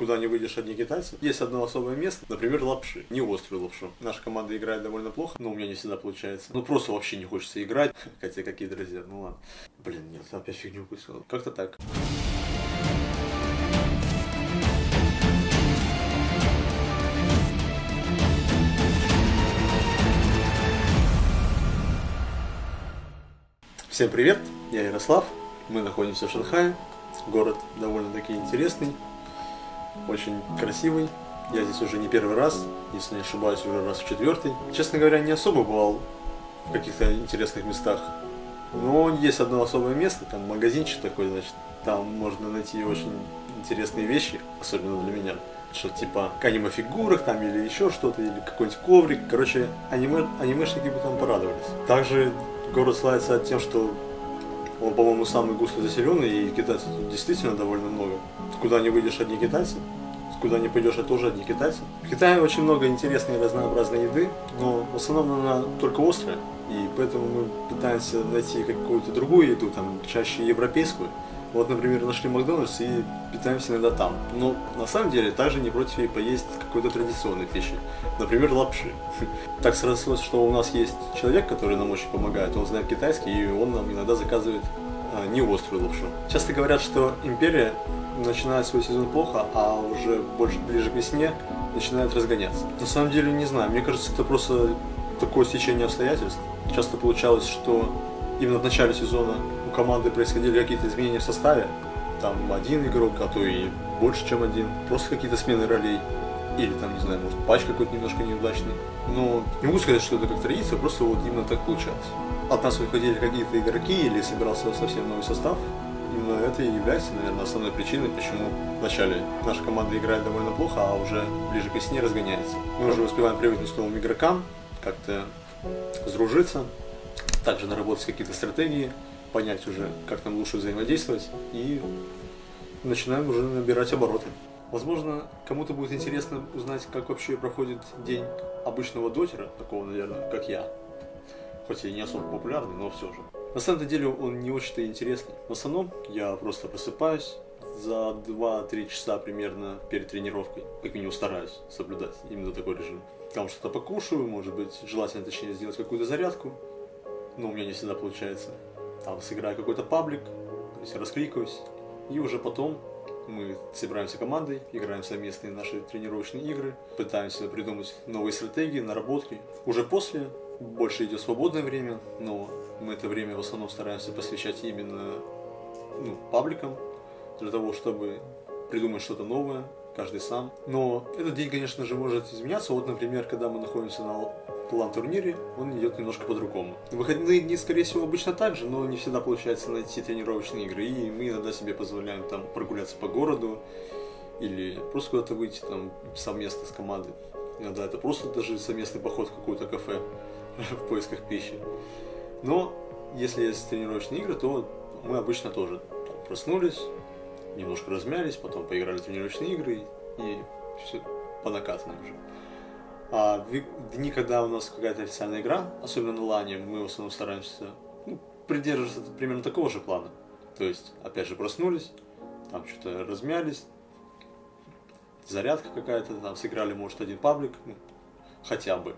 куда не выйдешь одни китайцы. Есть одно особое место, например, лапши. Не острую лапшу. Наша команда играет довольно плохо, но у меня не всегда получается. Ну, просто вообще не хочется играть. Хотя какие друзья, ну ладно. Блин, нет, опять фигню пустил. Как-то так. Всем привет, я Ярослав, мы находимся в Шанхае, город довольно-таки интересный, очень красивый, я здесь уже не первый раз, если не ошибаюсь, уже раз в четвертый. Честно говоря, не особо бывал в каких-то интересных местах, но есть одно особое место, там магазинчик такой, значит, там можно найти очень интересные вещи, особенно для меня. Что типа к аниме-фигурах там или еще что-то, или какой-нибудь коврик. Короче, аниме, анимешники бы там порадовались. Также город славится тем, что он, по-моему, самый густо заселенный, и китайцев тут действительно довольно много. Куда не выйдешь, одни китайцы. Куда не пойдешь, а тоже одни китайцы. В Китае очень много интересной и разнообразной еды, но в основном она только острая. И поэтому мы пытаемся найти какую-то другую еду, там, чаще европейскую. Вот, например, нашли Макдональдс и питаемся иногда там. Но на самом деле также не против и поесть какой-то традиционной пищи. Например, лапши. Так срослось, что у нас есть человек, который нам очень помогает. Он знает китайский, и он нам иногда заказывает а, не острую лапшу. Часто говорят, что империя начинает свой сезон плохо, а уже больше ближе к весне начинает разгоняться. На самом деле не знаю, мне кажется, это просто такое стечение обстоятельств. Часто получалось, что именно в начале сезона у команды происходили какие-то изменения в составе. Там один игрок, а то и больше, чем один. Просто какие-то смены ролей. Или там, не знаю, может, патч какой-то немножко неудачный. Но не могу сказать, что это как традиция, просто вот именно так получалось. От нас выходили какие-то игроки или собирался совсем новый состав. Именно это и является, наверное, основной причиной, почему вначале наша команда играет довольно плохо, а уже ближе к весне разгоняется. Мы уже успеваем привыкнуть к новым игрокам, как-то сдружиться, также наработать какие-то стратегии, понять уже, как нам лучше взаимодействовать, и начинаем уже набирать обороты. Возможно, кому-то будет интересно узнать, как вообще проходит день обычного дотера, такого, наверное, как я. Хоть и не особо популярный, но все же. На самом деле он не очень-то интересный. В основном я просто просыпаюсь за 2-3 часа примерно перед тренировкой. Как минимум стараюсь соблюдать именно такой режим. Там что-то покушаю, может быть, желательно точнее сделать какую-то зарядку. Но у меня не всегда получается. Там сыграю какой-то паблик, то есть раскликаюсь. И уже потом мы собираемся командой, играем совместные наши тренировочные игры, пытаемся придумать новые стратегии, наработки. Уже после больше идет свободное время, но мы это время в основном стараемся посвящать именно ну, пабликам, для того, чтобы придумать что-то новое, каждый сам. Но этот день, конечно же, может изменяться. Вот, например, когда мы находимся на план-турнире, он идет немножко по-другому. Выходные дни, скорее всего, обычно так же, но не всегда получается найти тренировочные игры, и мы иногда себе позволяем там прогуляться по городу, или просто куда-то выйти там совместно с командой. Иногда это просто даже совместный поход в какое-то кафе в поисках пищи. Но если есть тренировочные игры, то мы обычно тоже проснулись, немножко размялись, потом поиграли в тренировочные игры и все по накатанной уже. А в дни, когда у нас какая-то официальная игра, особенно на лане, мы в основном стараемся ну, придерживаться примерно такого же плана. То есть, опять же, проснулись, там что-то размялись, зарядка какая-то, там сыграли, может, один паблик, ну, хотя бы.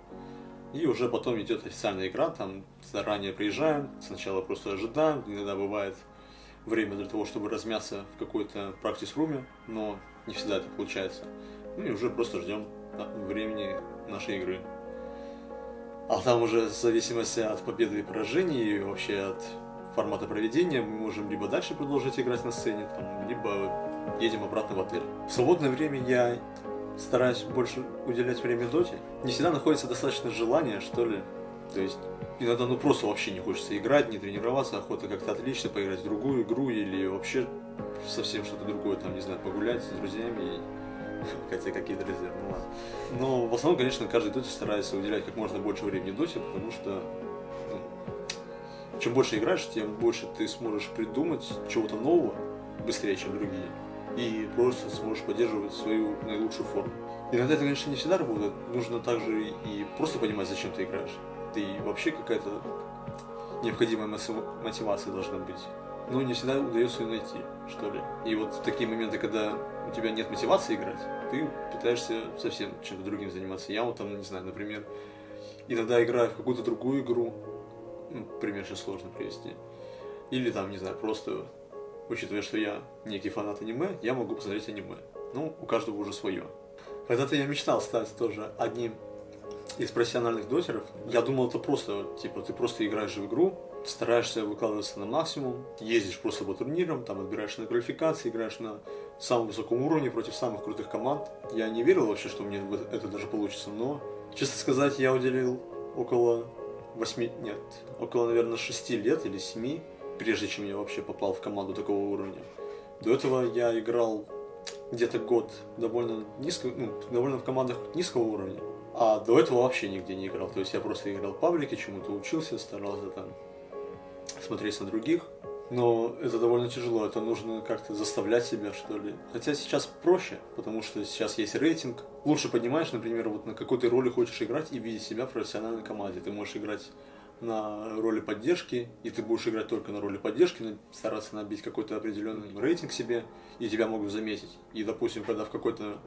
И уже потом идет официальная игра, там заранее приезжаем, сначала просто ожидаем, иногда бывает время для того, чтобы размяться в какой-то практис-руме, но не всегда это получается. Ну и уже просто ждем времени нашей игры. А там уже в зависимости от победы и поражений, и вообще от формата проведения, мы можем либо дальше продолжить играть на сцене, там, либо едем обратно в отель. В свободное время я стараюсь больше уделять время доте. Не всегда находится достаточно желания, что ли. То есть иногда ну просто вообще не хочется играть, не тренироваться, охота как-то отлично поиграть в другую игру или вообще совсем что-то другое, там, не знаю, погулять с друзьями хотя какие друзья, ну ладно. Но в основном, конечно, каждый доте старается уделять как можно больше времени доте, потому что ну, чем больше играешь, тем больше ты сможешь придумать чего-то нового быстрее, чем другие. И просто сможешь поддерживать свою наилучшую форму. Иногда это, конечно, не всегда работает. Нужно также и просто понимать, зачем ты играешь. Да и вообще какая-то необходимая мотивация должна быть. но не всегда удается ее найти, что ли. И вот в такие моменты, когда у тебя нет мотивации играть, ты пытаешься совсем чем-то другим заниматься. Я вот там, не знаю, например, иногда играю в какую-то другую игру, ну, пример сейчас сложно привести, или там, не знаю, просто, учитывая, что я некий фанат аниме, я могу посмотреть аниме. Ну, у каждого уже свое. Когда-то я мечтал стать тоже одним из профессиональных дотеров. Я думал, это просто, типа, ты просто играешь в игру, стараешься выкладываться на максимум, ездишь просто по турнирам, там отбираешь на квалификации, играешь на самом высоком уровне против самых крутых команд. Я не верил вообще, что мне это даже получится, но, честно сказать, я уделил около 8, нет, около, наверное, 6 лет или 7, прежде чем я вообще попал в команду такого уровня. До этого я играл где-то год довольно низко, ну, довольно в командах низкого уровня. А до этого вообще нигде не играл. То есть я просто играл в паблике, чему-то учился, старался там смотреть на других. Но это довольно тяжело, это нужно как-то заставлять себя, что ли. Хотя сейчас проще, потому что сейчас есть рейтинг. Лучше понимаешь, например, вот на какой ты роли хочешь играть и видеть себя в профессиональной команде. Ты можешь играть на роли поддержки, и ты будешь играть только на роли поддержки, стараться набить какой-то определенный рейтинг себе, и тебя могут заметить. И, допустим, когда в какой-то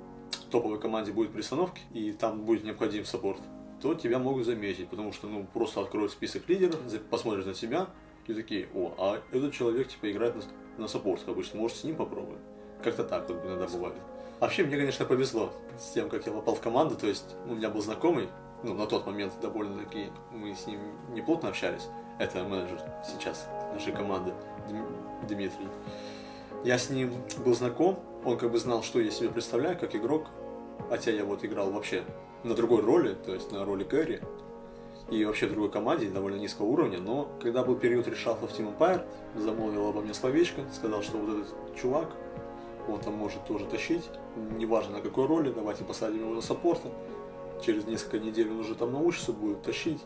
топовой команде будет перестановки, и там будет необходим саппорт, то тебя могут заметить, потому что, ну, просто откроют список лидеров, посмотрят на себя, и такие, о, а этот человек типа играет на, на саппорт обычно, может с ним попробуем. Как-то так вот иногда бывает. Вообще, мне, конечно, повезло с тем, как я попал в команду, то есть у меня был знакомый, ну, на тот момент довольно-таки мы с ним неплотно общались. Это менеджер сейчас нашей команды, Дмитрий. Я с ним был знаком, он как бы знал, что я себе представляю как игрок, хотя я вот играл вообще на другой роли, то есть на роли Кэрри, и вообще в другой команде, довольно низкого уровня, но когда был период решалфа в Team Empire, замолвил обо мне словечко, сказал, что вот этот чувак, он там может тоже тащить, неважно на какой роли, давайте посадим его на саппорта, через несколько недель он уже там научится, будет тащить.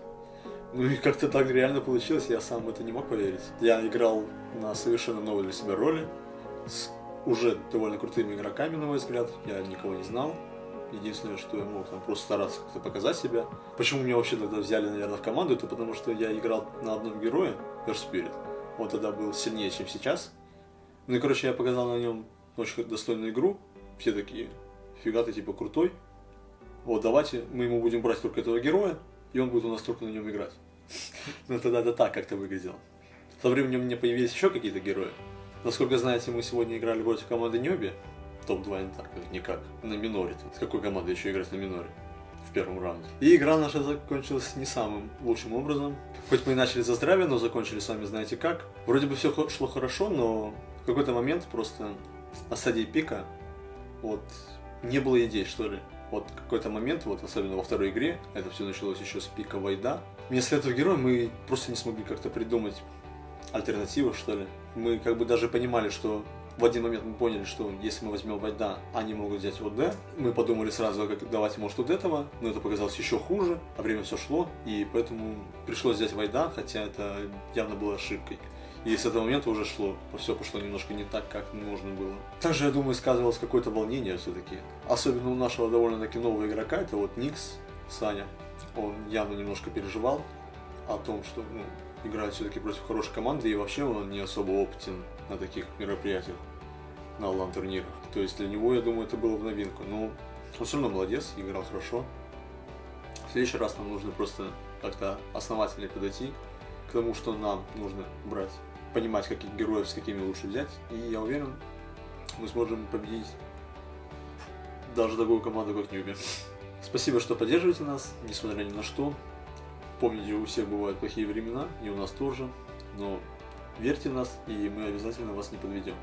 Ну и как-то так реально получилось, я сам в это не мог поверить. Я играл на совершенно новой для себя роли, с уже довольно крутыми игроками, на мой взгляд, я никого не знал, Единственное, что я мог там просто стараться как-то показать себя. Почему меня вообще тогда взяли, наверное, в команду, это потому что я играл на одном герое, Spirit. Он тогда был сильнее, чем сейчас. Ну и, короче, я показал на нем очень достойную игру. Все такие, фига ты типа крутой. Вот, давайте мы ему будем брать только этого героя, и он будет у нас только на нем играть. Ну тогда это так как-то выглядело. Со временем у меня появились еще какие-то герои. Насколько знаете, мы сегодня играли против команды Нёби топ-2 не так, никак. На миноре. С какой командой еще играть на миноре? в первом раунде. И игра наша закончилась не самым лучшим образом. Хоть мы и начали за здравие, но закончили сами знаете как. Вроде бы все шло хорошо, но в какой-то момент просто на стадии пика вот не было идей, что ли. Вот какой-то момент, вот особенно во второй игре, это все началось еще с пика Вайда. Вместо этого героя мы просто не смогли как-то придумать альтернативу, что ли. Мы как бы даже понимали, что в один момент мы поняли, что если мы возьмем Вайда, они могут взять ОД. Мы подумали сразу, как давайте, может, вот этого, но это показалось еще хуже, а время все шло, и поэтому пришлось взять Вайда, хотя это явно было ошибкой. И с этого момента уже шло, все пошло немножко не так, как нужно было. Также, я думаю, сказывалось какое-то волнение все-таки. Особенно у нашего довольно-таки нового игрока, это вот Никс, Саня. Он явно немножко переживал о том, что ну, играет все-таки против хорошей команды, и вообще он не особо опытен на таких мероприятиях на онлайн-турнирах. То есть для него, я думаю, это было в новинку. Но он все равно молодец, играл хорошо. В следующий раз нам нужно просто как-то основательнее подойти к тому, что нам нужно брать. Понимать, каких героев с какими лучше взять. И я уверен, мы сможем победить даже такую команду, как Ньюби. Спасибо, что поддерживаете нас, несмотря ни на что. Помните, у всех бывают плохие времена, и у нас тоже. Но верьте в нас, и мы обязательно вас не подведем.